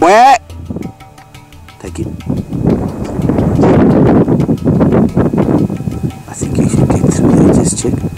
Where? Thank you. I think you should get through there. Just check.